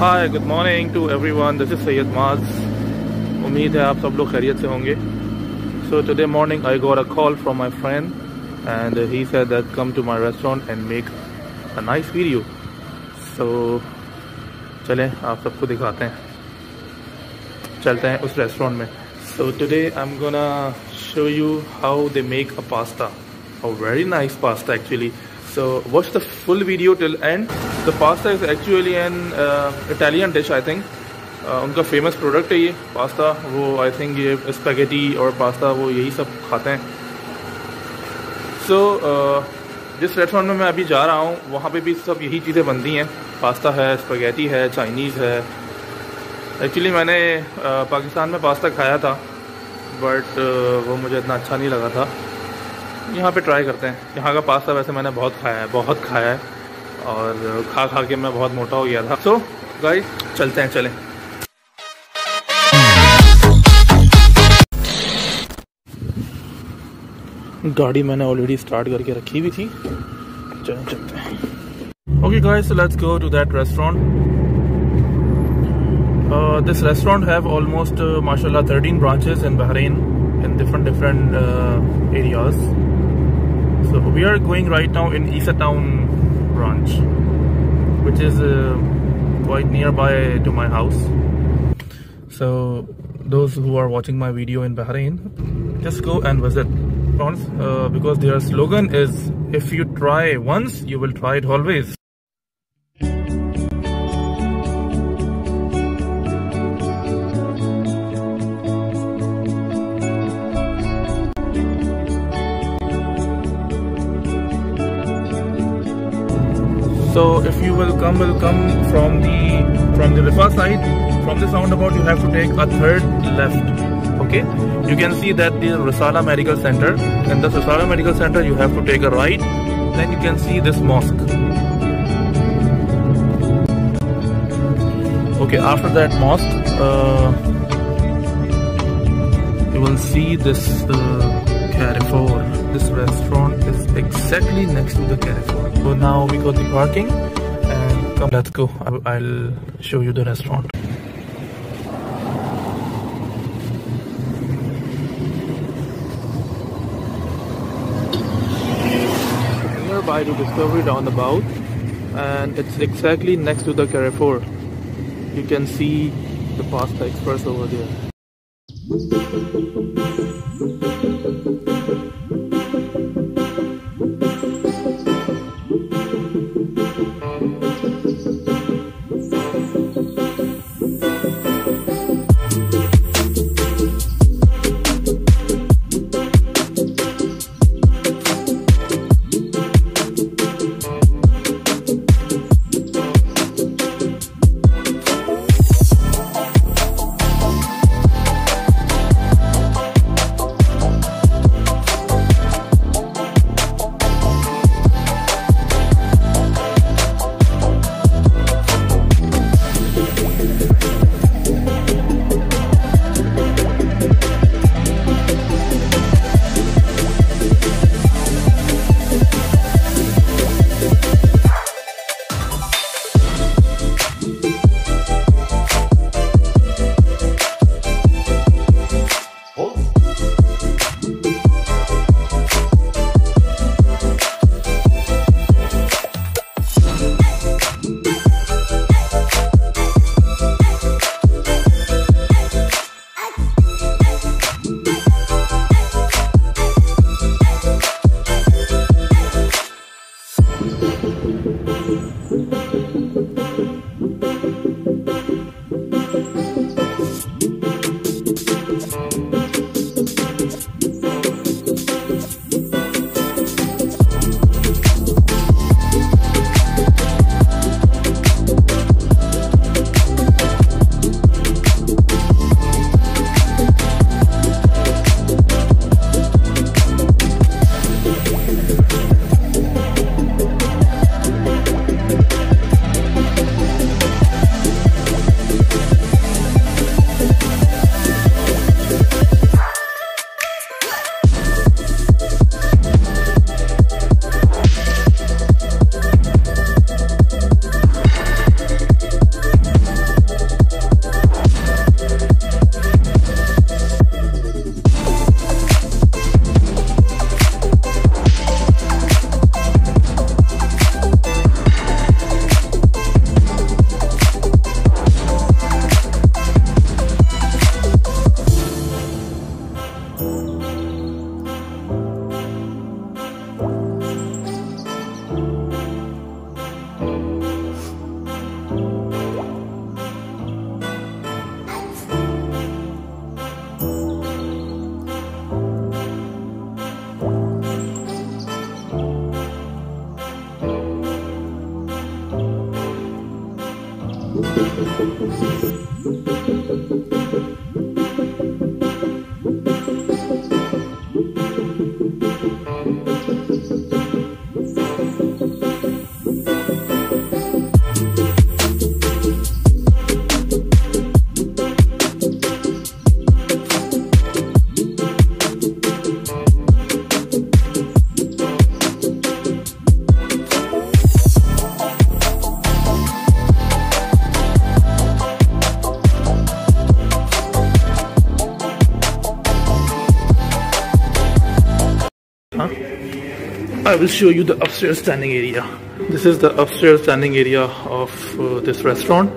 Hi good morning to everyone this is Syed Maaz उम्मीद है आप सब लोग खैरियत से होंगे so today morning I got a call from my friend and he said that come to my restaurant and make a nice video so चलें आप सबको दिखाते हैं चलते हैं उस रेस्टोरेंट में so today I am gonna show you how they make a pasta a very nice pasta actually So watch the full video till end. The pasta is actually an uh, Italian dish I think. Uh, उनका famous product है ये pasta वो I think ये spaghetti और pasta वो यही सब खाते हैं सो so, uh, जिस रेस्टोरेंट में मैं अभी जा रहा हूँ वहाँ पे भी सब यही चीज़ें बनती हैं। पास्ता है स्पेगेटी है चाइनीज़ है। एक्चुअली मैंने uh, पाकिस्तान में पास्ता खाया था बट uh, वो मुझे इतना अच्छा नहीं लगा था। यहाँ पे ट्राई करते हैं। यहाँ का पास्ता वैसे मैंने बहुत खाया है बहुत खाया है। और खा खा के मैं बहुत मोटा हो गया था। सो गाइस चलते हैं चलें। गाड़ी मैंने ऑलरेडी स्टार्ट करके रखी हुई थी। चलें चलते हैं। Okay guys let's go to that restaurant this restaurant have almost माशाल्लाह 13 branches in Bahrain different different uh, areas. So we are going right now in Isa Town branch, which is uh, quite nearby to my house. So those who are watching my video in Bahrain, just go and visit uh, because their slogan is if you try once, you will try it always. Will come, will come from the from the river side. From this roundabout, you have to take a third left. Okay, you can see that the Risala Medical Center. In the Risala Medical Center, you have to take a right. Then you can see this mosque. Okay, after that mosque, uh, you will see this uh, Carrefour. This restaurant is exactly next to the Carrefour. So now we got the parking and come, let's go. I'll show you the restaurant. Nearby to Discovery Roundabout and it's exactly next to the Carrefour. You can see the Pasta Express over there. I will show you the upstairs standing area. This is the upstairs standing area of uh, this restaurant.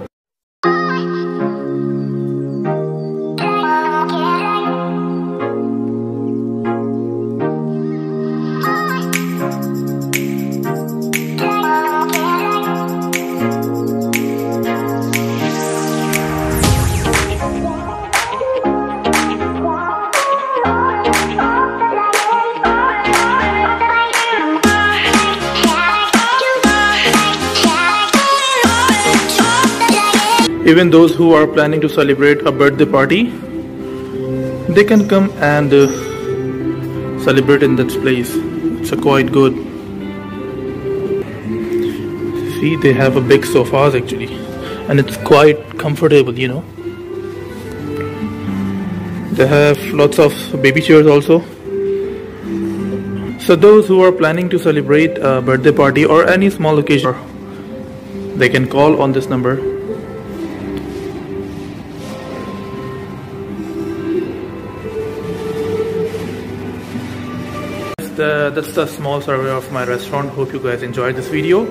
Even those who are planning to celebrate a birthday party they can come and uh, celebrate in this place. It's quite good. See they have a big sofas actually. And it's quite comfortable you know. They have lots of baby chairs also. So those who are planning to celebrate a birthday party or any small occasion they can call on this number the, that's the small survey of my restaurant. Hope you guys enjoyed this video.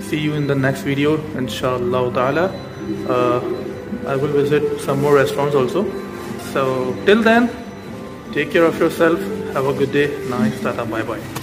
See you in the next video inshallah ta'ala. Uh, I will visit some more restaurants also. So till then take care of yourself. Have a good day. Nice tata. Bye bye